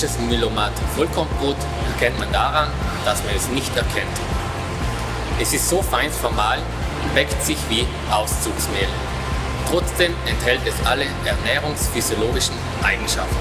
Typisches Myelomat Vollkornbrot erkennt man daran, dass man es nicht erkennt. Es ist so fein vermahlen und bäckt sich wie Auszugsmehl. Trotzdem enthält es alle ernährungsphysiologischen Eigenschaften.